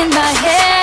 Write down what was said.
in my head.